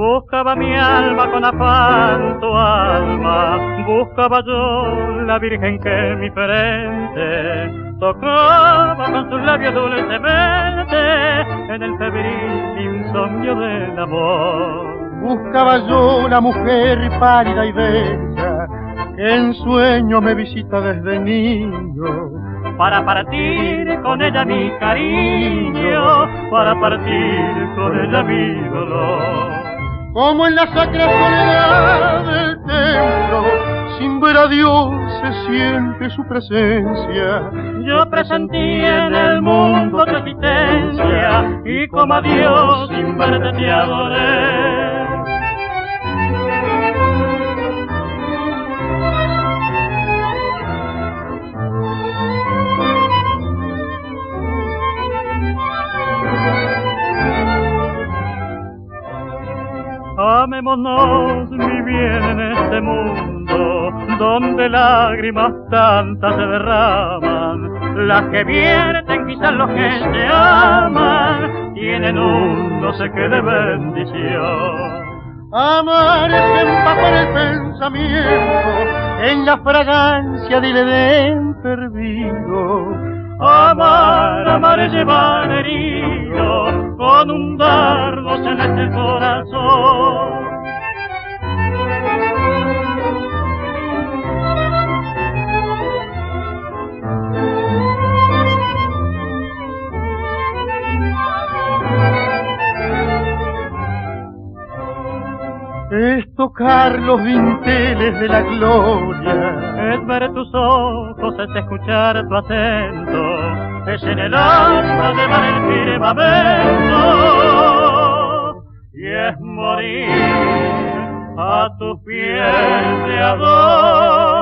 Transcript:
Buscaba mi alma con afán tu alma, buscaba yo la virgen que mi frente tocaba con sus labios dulcemente en el febril insomnio del amor. Buscaba yo la mujer pálida y bella que en sueño me visita desde niño para partir con ella mi cariño, para partir con ella mi dolor. Como en la sacra soledad del templo, sin ver a Dios se siente su presencia. Yo presentí en el mundo tu existencia y como a Dios sin verte te adoré. Amémonos, mi bien, en este mundo, donde lágrimas tantas se derraman, las que vierten quizás los que se aman, tienen un no sé qué de bendición. Amar es empapar el pensamiento en la fragancia del Edén perdido. Amar, amar es llevar herido con un dardo en este corazón. Es tocar los dinteles de la gloria, es ver tus ojos, es escuchar tu acento, es en el alma de el firmamento, y es morir a tu pies de adora.